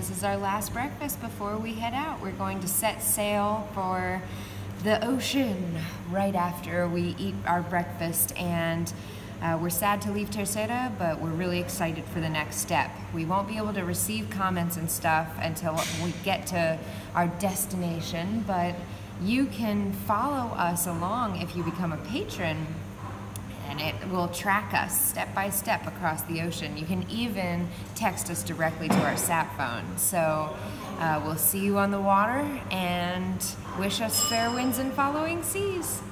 this is our last breakfast before we head out. We're going to set sail for the ocean right after we eat our breakfast and uh, we're sad to leave Terceira, but we're really excited for the next step. We won't be able to receive comments and stuff until we get to our destination, but you can follow us along if you become a patron and it will track us step by step across the ocean. You can even text us directly to our sat phone. So uh, we'll see you on the water and wish us fair winds and following seas.